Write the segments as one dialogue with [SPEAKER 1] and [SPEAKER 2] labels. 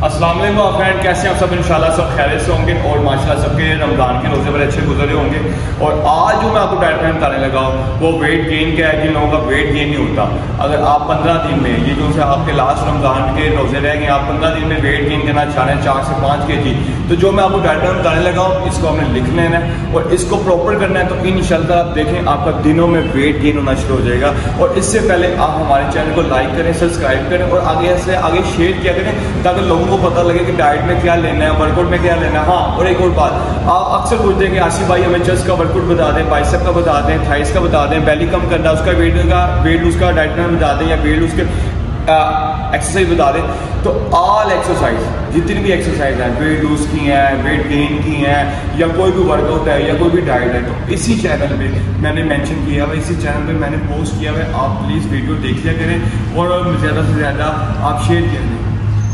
[SPEAKER 1] अस्सलाम वालेकुम फ्रेंड, कैसे हैं आप सब? इंशाल्लाह सब खैरियत से होंगे और माशाल्लाह सबके रमज़ान के रोज़े बड़े अच्छे गुजरे होंगे। और आज जो मैं आपको डाइट प्लान बताने लगा हूँ, वो वेट गेन क्या है कि लोगों का वेट गेन नहीं होता। अगर आप पंद्रह दिन में, ये जो आपके लास्ट रमज़ान के रोज़े रहेंगे आप पंद्रह दिन में वेट गेन करना चाह रहे हैं, चार से पाँच के जी तो जो मैं आपको डाइट प्लान बताने लगा हूँ, इसको हमने लिख लेना है और इसको प्रॉपर करना है तो इन आप देखें, आपका दिनों में वेट गेन होना शुरू हो जाएगा। और इससे पहले आप हमारे चैनल को लाइक करें सब्सक्राइब करें और आगे से आगे शेयर किया करें, ताकि लोगों को पता लगे कि डाइट में क्या लेना है वर्कआउट में क्या लेना है। हाँ। और एक और बात आप अक्सर पूछते हैं कि आसिफ भाई हमें चेस्ट का वर्कआउट बता दें बाइसेप का बता दें थाइस का बता दें बैली कम करना उसका वेट का वेट उसका डाइट में बता दें या वेट उसके एक्सरसाइज बता दें तो ऑल एक्सरसाइज जितनी भी एक्सरसाइज हैं वेट लूज की हैं वेट गेन की हैं या कोई भी वर्कआउट है या कोई भी डाइट है तो इसी चैनल पे मैंने मेंशन किया हुआ इसी चैनल पे मैंने पोस्ट किया हुआ आप प्लीज़ वीडियो देख लिया करें और ज़्यादा से ज़्यादा आप शेयर करें।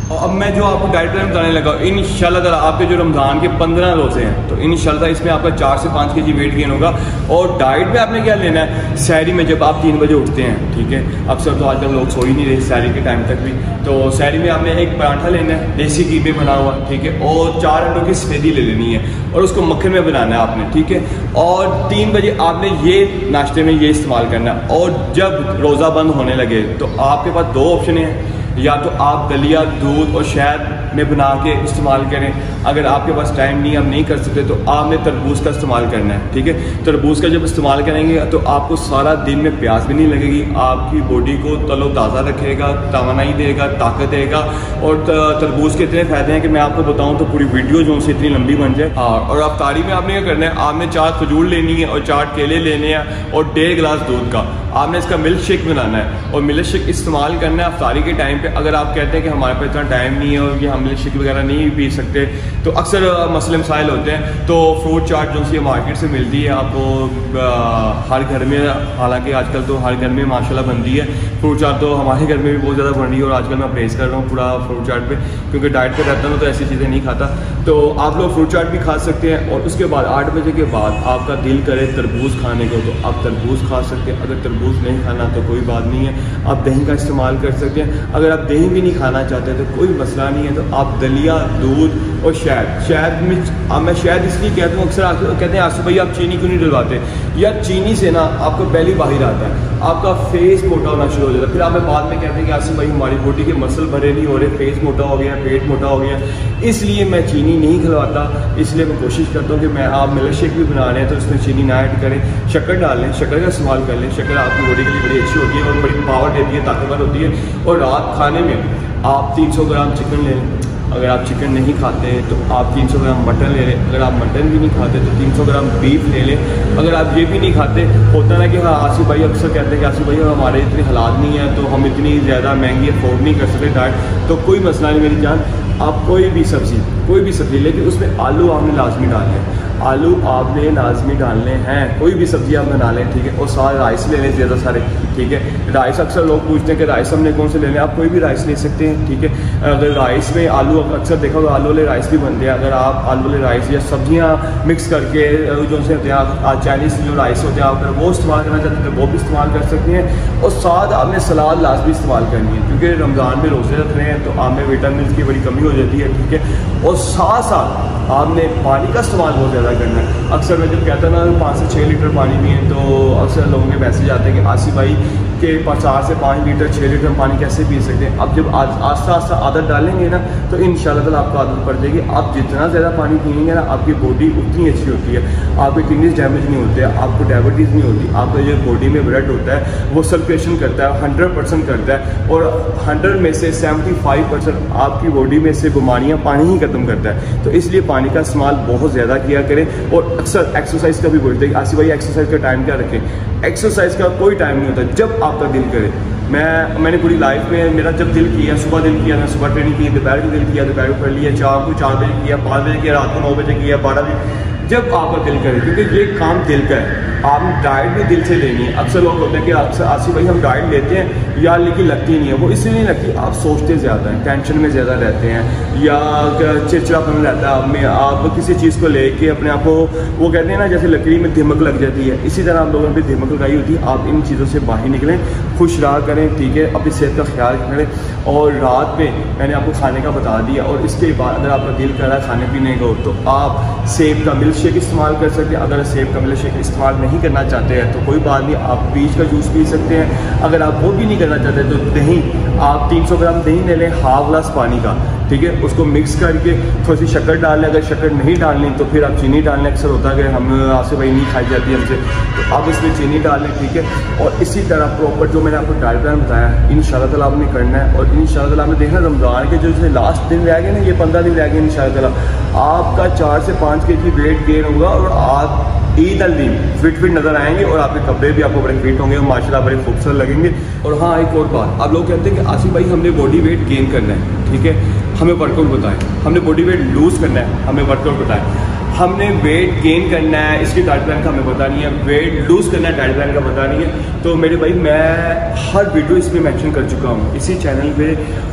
[SPEAKER 1] और अब मैं जो आपको डाइट प्लान बताने लगा इन ताला आपके जो रमज़ान के पंद्रह रोज़े हैं तो इन शाला इसमें आपका चार से पाँच के जी वेट गेन होगा। और डाइट में आपने क्या लेना है? शहरी में जब आप तीन बजे उठते हैं, ठीक है? अक्सर तो आजकल लोग सो ही नहीं रहे सैरी के टाइम तक भी। तो शहरी में आपने एक पराठा लेना है, देसी घी में बना हुआ, ठीक है? और चार अंडों की सफेदी ले लेनी है, और उसको मक्खन में बनाना है आपने, ठीक है? और तीन बजे आपने ये नाश्ते में ये इस्तेमाल करना है। और जब रोज़ा बंद होने लगे तो आपके पास दो ऑप्शन हैं। या तो आप दलिया, दूध और शहद में बना के इस्तेमाल करें। अगर आपके पास टाइम नहीं, आप नहीं कर सकते तो आपने तरबूज का इस्तेमाल करना है, ठीक है? तरबूज का जब इस्तेमाल करेंगे तो आपको सारा दिन में प्यास भी नहीं लगेगी। आपकी बॉडी को तलो ताज़ा रखेगा तोानाई देगा, ताकत देगा। और तरबूज के इतने फ़ायदे हैं कि मैं आपको बताऊँ तो पूरी वीडियो जो उनसे इतनी लंबी बन जाए। हाँ और आप तारी में आपने क्या करना है? आपने चार खजूर लेनी है और चार केले लेने हैं और डेढ़ गिलास दूध का। आपने इसका मिल्क शेक बनाना है। और मिल्क शेक इस्तेमाल करना है अफ्तारी के टाइम पे। अगर आप कहते हैं कि हमारे पास इतना टाइम नहीं है और ये हम मिल्क शेक वगैरह नहीं पी सकते तो अक्सर मसले मसाइल होते हैं तो फ्रूट चाट जो सी मार्केट से मिलती है आपको हर घर में, हालाँकि आजकल तो हर घर में माशाल्लाह बनती है। फ्रूट चाट तो हमारे घर में भी बहुत ज़्यादा बन रही है और आजकल मैं प्रेस कर रहा हूँ पूरा फ्रूट चाट पर क्योंकि डाइट पर रहता हूँ तो ऐसी चीज़ें नहीं खाता। तो आप लोग फ्रूट चाट भी खा सकते हैं और उसके बाद आठ बजे के बाद आपका दिल करे तरबूज खाने को तो आप तरबूज खा सकते हैं। अगर तरबूज नहीं खाना तो कोई बात नहीं है। आप दही का इस्तेमाल कर सकते हैं। अगर आप दही भी नहीं खाना चाहते तो कोई मसला नहीं है। तो आप दलिया, दूध और शहद। शहद में मैं शहद इसलिए कहता हूँ, अक्सर कहते हैं, आसू भाई, आप चीनी क्यों नहीं डलवाते? या चीनी से ना आपको पहली बाहर आता है। आपका फेस मोटा होना शुरू हो जाता है। फिर आप बाद में कहते हैं कि आसिफ भाई, हमारी बॉडी के मसल भरे नहीं हो रहे फेस मोटा हो गया, पेट मोटा हो गया। इसलिए मैं चीनी नहीं खिलवाता। इसलिए मैं कोशिश करता हूँ कि मैं, आप मिल्क शेक भी बना रहे हैं तो उसमें चीनी ना ऐड करें। शक्कर डाल लें, शक्कर का इस्तेमाल कर लें। शक्कर आपकी बॉडी के लिए बड़ी अच्छी होती है और बड़ी पावर देती है, ताकतवर होती है। और रात खाने में आप 300 ग्राम चिकन लें। अगर आप चिकन नहीं खाते तो आप 300 ग्राम मटन ले लें। अगर आप मटन भी नहीं खाते तो 300 ग्राम बीफ ले लें। अगर आप ये भी नहीं खाते, होता ना कि हाँ आसिफ भाई अक्सर कहते हैं कि, आसिफ भाई, हमारे इतने हालात नहीं है तो हम इतनी ज़्यादा महँगी अफोर्ड नहीं कर सकते डाइट तो कोई मसला नहीं, मेरी जान। आप कोई भी सब्ज़ी, कोई भी सब्ज़ी लेकिन उसमें आलू आपने लाजमी डालने हैं। आलू आपने लाजमी डालने हैं। कोई भी सब्ज़ी आप बना लें, ठीक है, और सारे राइस ले लें, ज़्यादा सारे। ठीक है? राइस अक्सर लोग पूछते हैं कि राइस हमने कौन से लेने आप कोई भी राइस ले सकते हैं, ठीक है? अगर राइस में आलू अक्सर देखा तो आलू वाले राइस भी बनते हैं। अगर आप आलू वाले राइस या सब्ज़ियाँ मिक्स करके जो से होते हैं चाइनीज़ जो राइस होते हैं, आप अगर वो इस्तेमाल करना चाहते हैं तो वो भी इस्तेमाल कर सकते हैं। और साथ आपने सलाद लाजमी इस्तेमाल करनी है, क्योंकि रमज़ान में रोज़े रख रहे हैं तो आप में विटामिन की बड़ी कमी हो जाती है, ठीक है? और साथ साथ आपने पानी का इस्तेमाल बहुत ज़्यादा करना है। अक्सर मैं जब कहता ना, पाँच से छः लीटर पानी पिए तो अक्सर लोगों के मैसेज आते हैं कि, आसिफ भाई के चार से पाँच लीटर छः लीटर पानी कैसे पी सकते हैं? अब जब आज आस्ता आस्ता आदत डालेंगे ना तो इन ताला आपको आदत पड़ जाएगी। आप जितना ज़्यादा पानी पिएँगे ना, आपकी बॉडी उतनी अच्छी होती है। आपके किडनीज डैमेज नहीं होते, आपको डायबिटीज़ नहीं होती। आपका जो बॉडी में ब्लड होता है, वो सर्कुलेशन करता है हंड्रेड परसेंट करता है। और हंड्रेड में से सेवेंटी फाइव परसेंट आपकी बॉडी में से बीमारियाँ पानी ही खत्म करता है। तो इसलिए पानी का इस्तेमाल बहुत ज़्यादा किया करें। और अक्सर एक्सरसाइज का भी बोलते हैं आसिफ भाई एक्सरसाइज का टाइम क्या रखें? एक्सरसाइज का कोई टाइम नहीं होता, जब आपका दिल करे। मैं, मैंने पूरी लाइफ में, मेरा जब दिल किया, सुबह दिल किया, मैं सुबह ट्रेनिंग की, दोपहर को दिल किया, दोपहर को कर लिया, चार को चार बजे किया, पाँच बजे किया, रात को नौ बजे किया, बारह बजे जब आपका दिल करे, क्योंकि ये काम दिल का है। आप डाइट भी दिल से लेनी है। अक्सर लोग होते हैं कि अक्सर आसिफ भाई, हम डाइट लेते हैं या लेकिन लगती नहीं है। वो इसलिए नहीं लगती, आप सोचते ज़्यादा हैं, टेंशन में ज़्यादा रहते हैं, या चिड़चिड़ापन रहता है आप में, आप किसी चीज़ को लेके अपने आप को, वो कहते हैं ना, जैसे लकड़ी में धिमक लग जाती है। इसी तरह आप लोगों पर धिमक लगाई होती है, आप इन चीज़ों से बाहर निकलें। खुश रहा करें, ठीक है? अपनी सेहत का ख्याल करें और रात में मैंने आपको खाने का बता दिया और इसके बाद अगर आपका दिल कर रहा है खाने पीने को तो आप सेब का मिल्क शेक इस्तेमाल कर सकते हैं। अगर सेब का मिल्क शेक इस्तेमाल नहीं करना चाहते हैं तो कोई बात नहीं, आप बीज का जूस पी सकते हैं। अगर आप वो भी नहीं करना चाहते तो दही, आप 300 ग्राम दही ले लें, हाफ़ ग्लास पानी का। ठीक है? उसको मिक्स करके थोड़ी सी शक्कर डाल लें। अगर शक्कर नहीं डालनी तो फिर आप चीनी डाल लें अक्सर होता है हम आपसे भाई नहीं खाई जाती हमसे। तो आप इसमें चीनी डाल लें, ठीक है? और इसी तरह प्रॉपर जो मैंने आपको डाइट बताया इन शाला आपने करना है। और इन शाला आपने देखना, रमज़ान के जो जैसे लास्ट दिन रह गए ना, ये पंद्रह दिन रह गए इन शाला आपका चार से पाँच के जी वेट गेन होगा और आप ईद अल दिन फिट फिट नज़र आएँगे और आपके कपड़े भी आपको बड़े फिट होंगे और माशाल्लाह बड़े खूबसूरत लगेंगे। और हाँ एक और बात, आप लोग कहते हैं कि आसिफ भाई, हमने बॉडी वेट गेन करना है, ठीक है? हमें वर्कआउट बताएँ। हमने बॉडी वेट लूज़ करना है, हमें वर्कआउट बताएँ। हमने वेट गेन करना है, इसकी डाइट प्लान का हमें पता नहीं है। वेट लूज़ करना है डाइट प्लान का पता नहीं है। तो मेरे भाई, मैं हर वीडियो इसमें मेंशन कर चुका हूँ। इसी चैनल पे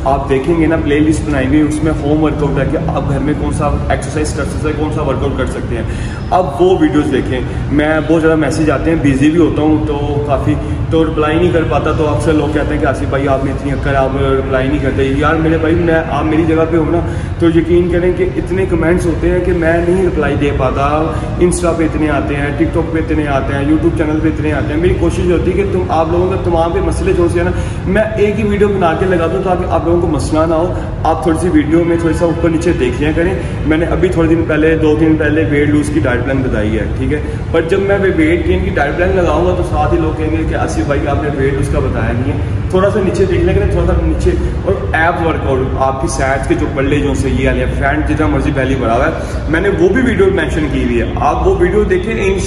[SPEAKER 1] आप देखेंगे ना प्ले लिस्ट बनाई हुई उसमें होम वर्कआउट है कि आप घर में कौन सा एक्सरसाइज कर सकते हैं, कौन सा वर्कआउट कर सकते हैं। अब वो वीडियोज़ देखें। मैं बहुत ज़्यादा मैसेज आते हैं बिज़ी भी होता हूँ तो काफ़ी तो रिप्लाई नहीं कर पाता तो अक्सर लोग कहते हैं कि आसिफ भाई, आपने इतनी अक्कर आप रिप्लाई नहीं करते। यार, मेरे भाई, मैं, आप मेरी जगह पे हो ना तो यकीन करें कि इतने कमेंट्स होते हैं कि मैं नहीं रिप्लाई दे पाता। इंस्टा पे इतने आते हैं टिकटॉक पे इतने आते हैं यूट्यूब चैनल पे इतने आते हैं। मेरी कोशिश होती है कि तुम, आप लोगों के तमाम पे मसले जो से ना, मैं एक ही वीडियो बना के लगा दूँ ताकि आप लोगों को मसला ना हो। आप थोड़ी सी वीडियो में थोड़ी सा ऊपर नीचे देख लिया करें। मैंने अभी थोड़े दिन पहले, दो दिन पहले वेट लूज़ की डाइट प्लान बताई है, ठीक है? पर जब मैं वेट गेन की डाइट प्लान लगाऊँगा तो साथ ही लोग कहेंगे कि आसिफ भाई, आपने वेट उसका बताया नहीं है। थोड़ा सा नीचे देख लेंगे थोड़ा सा नीचे। और ऐप वर्कआउट आपकी सैट के जो पल्ले जो से ये वाले फ्रेंड जितना मर्ज़ी पहली बढ़ा हुआ है, मैंने वो भी वीडियो मैंशन की हुई है। आप वो वीडियो देखें इन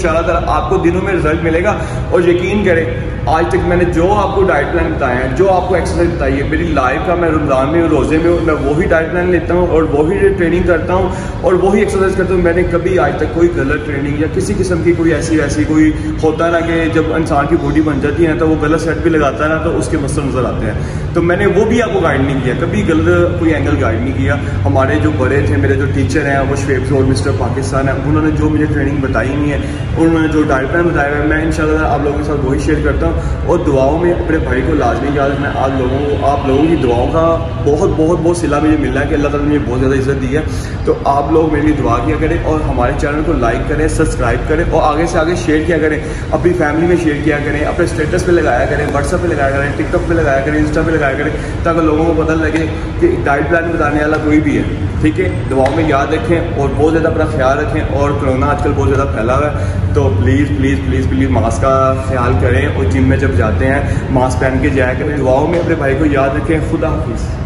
[SPEAKER 1] आपको दिनों में रिज़ल्ट मिलेगा। और यकीन करें आज तक मैंने जो आपको डाइट प्लान बताया है जो आपको एक्सरसाइज बताई है, मेरी लाइफ का, मैं रमज़ान में हूँ रोज़े में, मैं वही डाइट प्लान लेता हूँ और वही ट्रेनिंग करता हूँ और वही एक्सरसाइज करता हूँ। मैंने कभी आज तक कोई गलत ट्रेनिंग या किसी किस्म की कोई ऐसी, वैसी कोई होता ना कि जब इंसान की बॉडी बन जाती है तो वो गलत सेट भी लगाता है ना तो उसके मसल नज़र आते हैं। तो मैंने वो भी आपको गाइड नहीं किया, कभी गलत कोई एंगल गाइड नहीं किया। हमारे जो बड़े थे, मेरे जो टीचर हैं, वो शेफ और मिस्टर पाकिस्तान है, उन्होंने जो मुझे ट्रेनिंग बताई नहीं है, उन्होंने जो डाइट प्लान बताया है, मैं इन आप लोगों के साथ वही शेयर करता हूँ। और दुआओं में अपने भाई को लाजमी याद मैं आप लोगों को, आप लोगों की दुआओं का बहुत बहुत बहुत सिला मुझे मिल रहा है कि अल्लाह ताला ने बहुत ज़्यादा इज़्ज़त दी है। तो आप लोग मेरे लिए दुआ किया करें और हमारे चैनल को लाइक करें, सब्सक्राइब करें और आगे से आगे शेयर किया करें। अपनी फैमिली में शेयर किया करें, अपने स्टेटस पर लगाया करें व्हाट्सअप पर लगाया करें टिकटॉक पर लगाया करें इंस्टा पर लगाया करें, ताकि लोगों को पता लगे कि डाइट प्लान बताने वाला कोई भी है। ठीक है? दुआओं में याद रखें और बहुत ज़्यादा अपना ख्याल रखें और कोरोना आजकल बहुत ज़्यादा फैला हुआ है। तो please please please please mask का ख्याल करें और जिम में जब जाते हैं मास्क पहन के जाया करें। दुआओं में अपने भाई को याद रखें। खुदा हाफिज़।